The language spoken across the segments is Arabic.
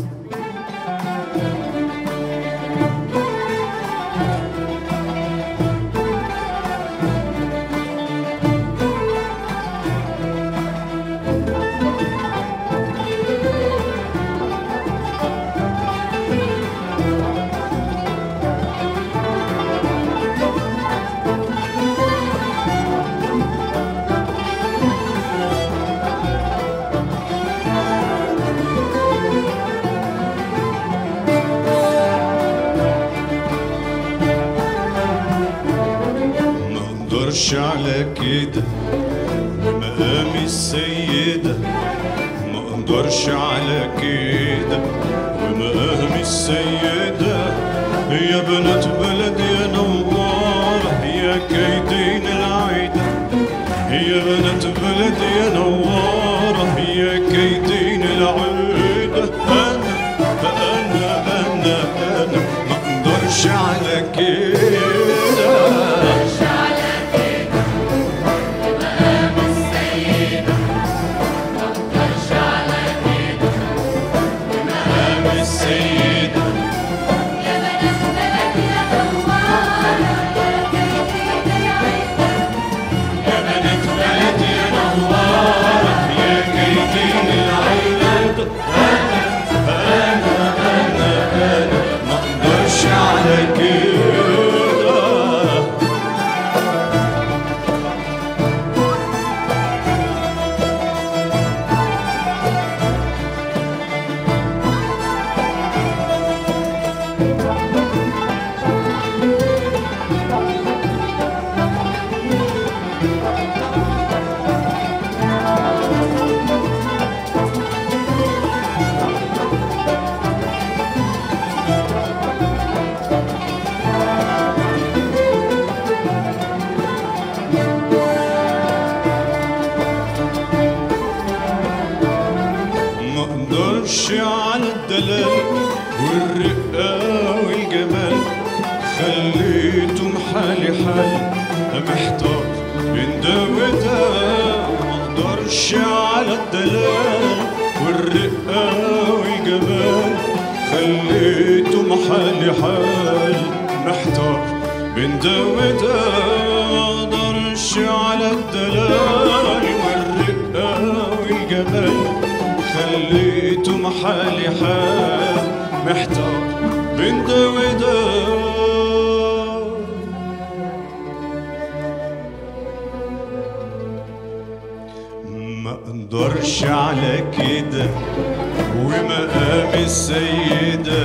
Música أقدرش على كده. ومقام السيدة يا بنات بلد يا نوارة يا كيدين العيدة يا بنات بلد يا نوارة يا كيدين العيدة أنا أنا أنا أنا ما أقدرش على كده. الدلال والرقاوي والجمال خليته محل حال محتار بين ده وده مقدرش على الدلال والرقاوي والجمال خليته محل حال محتار بين ده وده. الشعلة كده ومقام السيده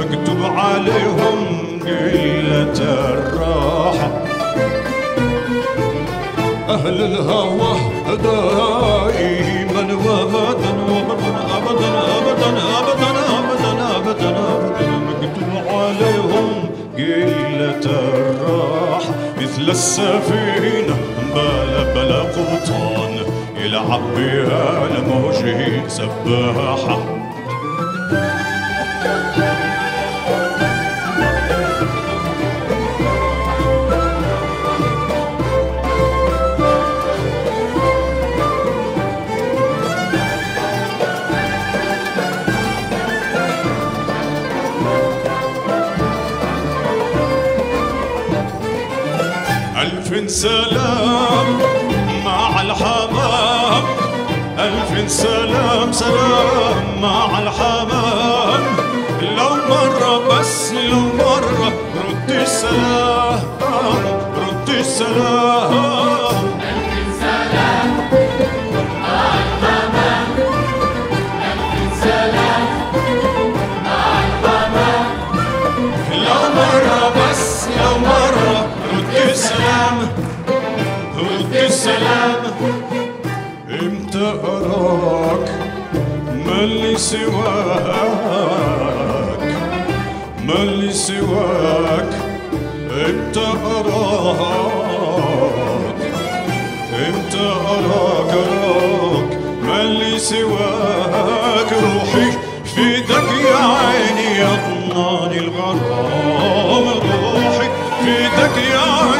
مكتوب عليهم قلة الراحة. أهل الهوى دائما وابدا وابدا أبدا أبدا أبدا أبدا أبدا أبدا. مكتوب عليهم قلة الراحة. مثل السفينة بلا بلا قبطان يلعب بها الموج سباحة. ألف سلام مع الحمام. ألف سلام سلام مع الحمام. لو مرة بس لو مرة رد السلام رد السلام. السلام. رد السلام. إمتى أراك؟ مالي سواك؟ مالي سواك؟ إمتى أراك؟ إمتى أراك؟ أراك. مالي سواك؟ روحي في إيدك يا عيني يضناني الغرام. روحي في إيدك يا عيني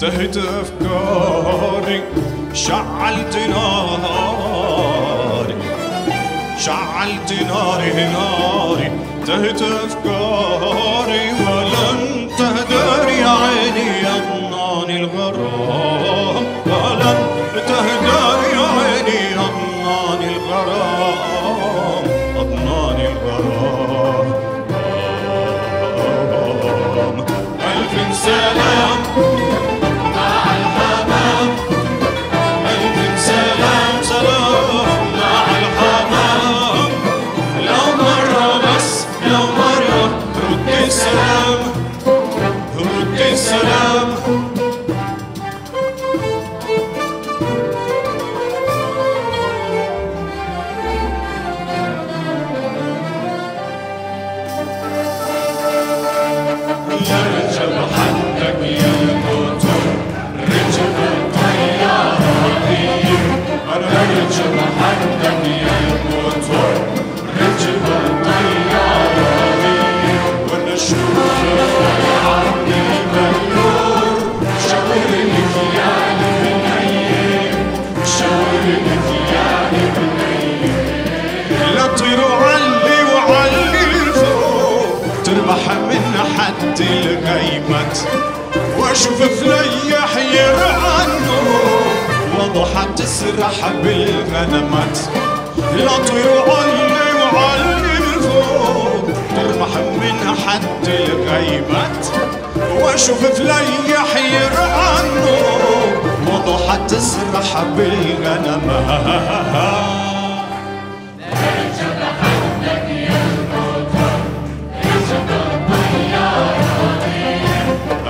تهت أفكاري شعلت ناري. شعلت ناري ناري. تهت أفكاري ولن تهدر يا عيني أضناني الغرام رد السلام رد وضحى تسرح بالغنمات. طيروا علي وعلي الفوق تربح من حد الغيمت وأشوف فليح يرعنه وضحى تسرح بالغنمات.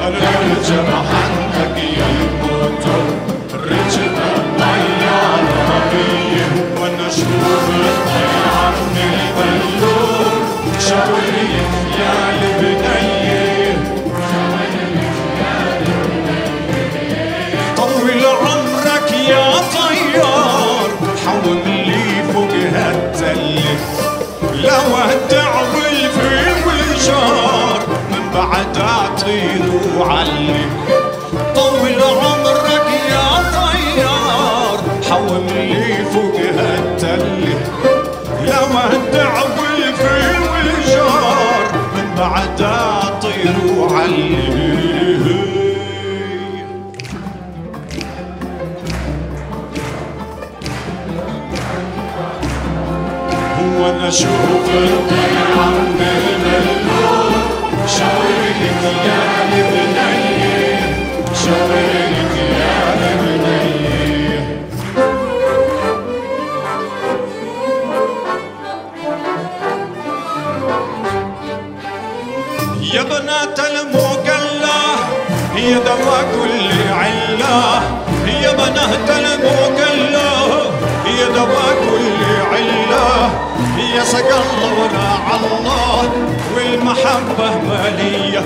الرجب أشوف الطيران من الملوك شاورك يا لبني شاورك يا لبني يا بنات المقلة يا دوا كل علة يا بنات المقلة يا دوا كل علة يا سقى الله ورع الله والمحبة مالية.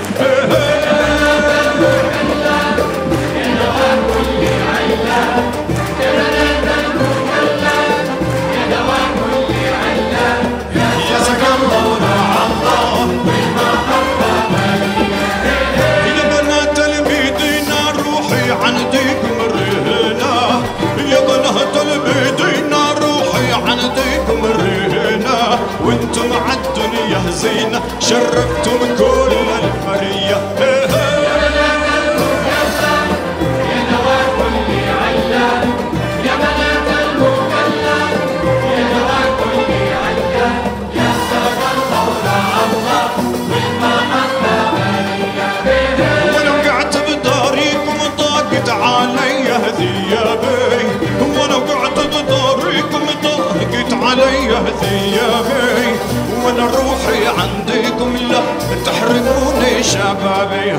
عندكم لا تحرموني شبابي.